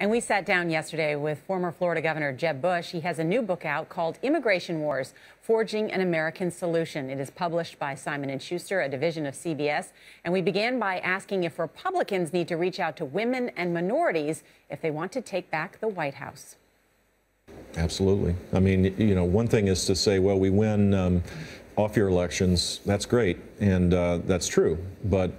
And we sat down yesterday with former Florida Governor Jeb Bush. He has a new book out called Immigration Wars: Forging an American Solution. It is published by Simon & Schuster, a division of CBS. And we began by asking if Republicans need to reach out to women and minorities if they want to take back the White House. Absolutely. I mean, you know, one thing is to say, well, we win um, off year elections. That's great, and uh, that's true. But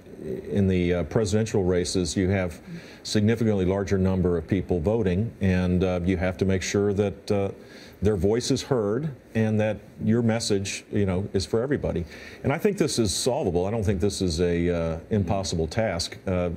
in the uh, presidential races, you have significantly larger number of people voting, and uh, you have to make sure that uh, their voice is heard and that your message, you know, is for everybody. And I think this is solvable. I don't think this is a uh, impossible task. Uh,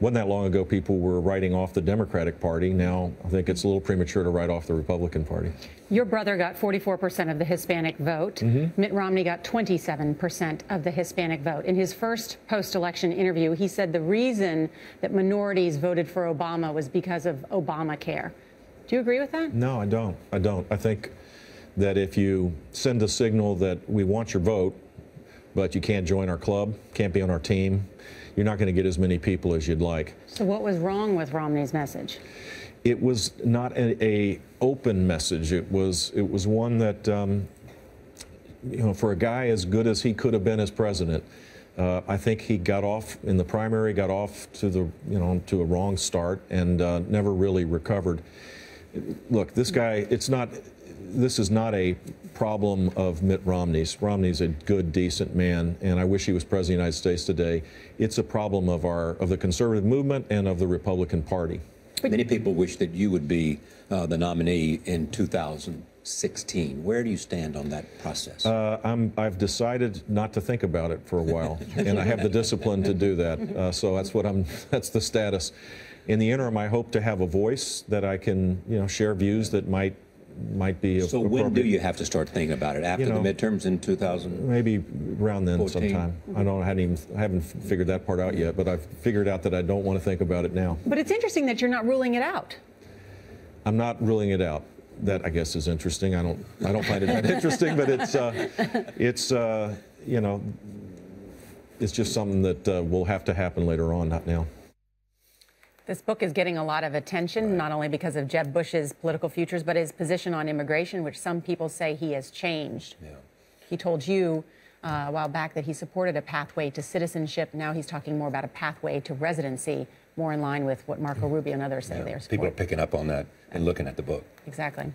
wasn't that long ago people were writing off the Democratic Party. Now I think it's a little premature to write off the Republican Party. Your brother got 44% of the Hispanic vote. Mm -hmm. Mitt Romney got 27% of the Hispanic vote. In his first post-election interview, he said the reason that minorities voted for Obama was because of Obamacare. Do you agree with that? No, I don't. I don't. I think that if you send a signal that we want your vote, but you can't join our club, can't be on our team, you're not going to get as many people as you'd like. So what was wrong with Romney's message? It was not a, a open message. It was it was one that um, you know for a guy as good as he could have been as president. Uh, I think he got off in the primary, got off to the you know to a wrong start, and uh, never really recovered. Look, this guy, it's not this is not a problem of Mitt Romney's. Romney's a good, decent man, and I wish he was president of the United States today. It's a problem of our of the conservative movement and of the Republican Party. Many people wish that you would be uh, the nominee in 2016. Where do you stand on that process? Uh, I'm, I've decided not to think about it for a while, and I have the discipline to do that. Uh, so that's what I'm. That's the status. In the interim, I hope to have a voice that I can, you know, share views that might might be. So when do you have to start thinking about it? After you know, the midterms in 2000? Maybe around then 14? sometime. I don't. I haven't even. I haven't figured that part out yet. But I've figured out that I don't want to think about it now. But it's interesting that you're not ruling it out. I'm not ruling it out. That I guess is interesting. I don't. I don't find it that interesting. But it's. Uh, it's. Uh, you know. It's just something that uh, will have to happen later on, not now. This book is getting a lot of attention, right. not only because of Jeb Bush's political futures, but his position on immigration, which some people say he has changed. Yeah. He told you uh, a while back that he supported a pathway to citizenship. Now he's talking more about a pathway to residency, more in line with what Marco Rubio and others say yeah. they're supporting. People are picking up on that and looking at the book. Exactly.